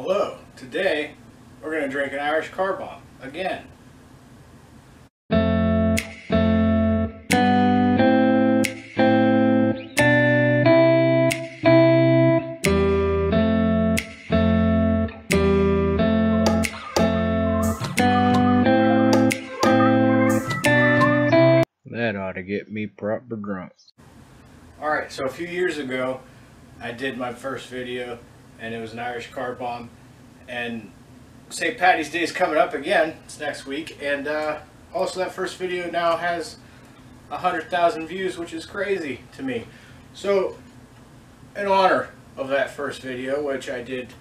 Hello. Today we're going to drink an Irish car bomb again. That ought to get me proper drunk. Alright, so a few years ago I did my first video and it was an Irish car bomb and St. Patty's Day is coming up again. It's next week and uh, also that first video now has a hundred thousand views which is crazy to me. So in honor of that first video which I did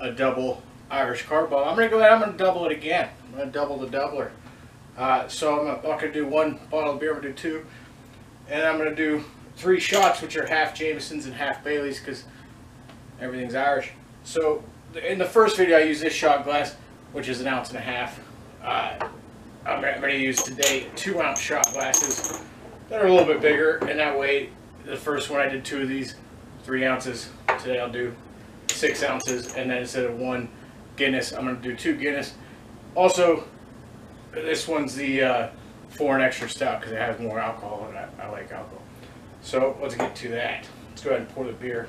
a double Irish car bomb I'm gonna go ahead I'm gonna double it again. I'm gonna double the doubler. Uh, so I'm not to do one bottle of beer, I'm to do two. And I'm going to do three shots, which are half Jameson's and half Bailey's, because everything's Irish. So in the first video, I used this shot glass, which is an ounce and a half. Uh, I'm going to use today two ounce shot glasses that are a little bit bigger, and that way, the first one I did two of these, three ounces. Today I'll do six ounces, and then instead of one Guinness, I'm going to do two Guinness. Also, this one's the uh, foreign extra stout because it has more alcohol and I, I like alcohol. So let's get to that. Let's go ahead and pour the beer.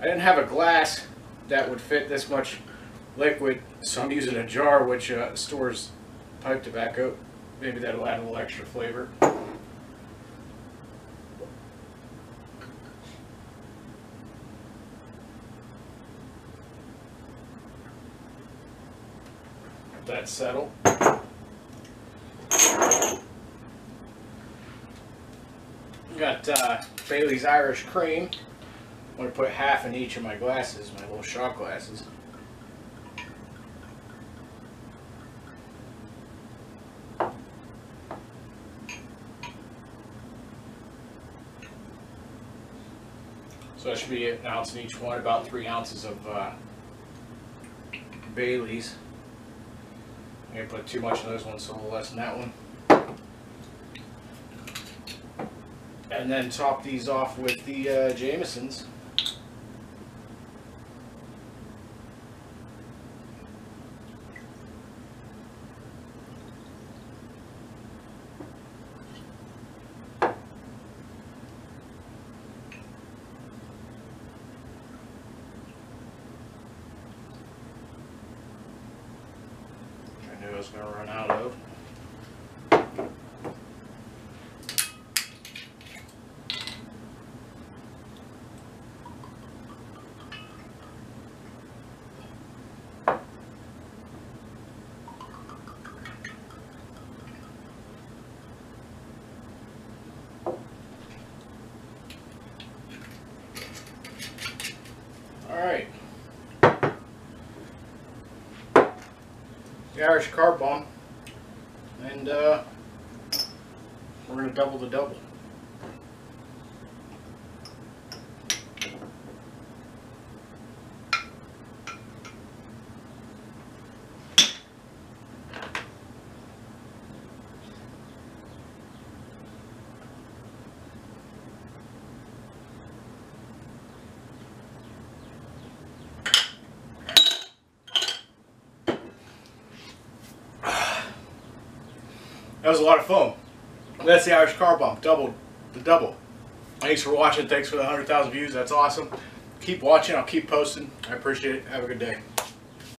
I didn't have a glass that would fit this much liquid, so I'm using a jar which uh, stores pipe tobacco. Maybe that'll add a little extra flavor. Let that settle. Got uh, Bailey's Irish Cream. I'm going to put half in each of my glasses, my little shot glasses. So that should be an ounce in each one, about three ounces of uh, Bailey's. I didn't put too much in those ones, so a little less than that one. And then top these off with the uh, Jamesons. I was going to run out of. All right. The Irish car bomb, and uh, we're gonna double the double. That was a lot of fun. That's the Irish car bomb, double, the double. Thanks for watching. Thanks for the 100,000 views. That's awesome. Keep watching. I'll keep posting. I appreciate it. Have a good day.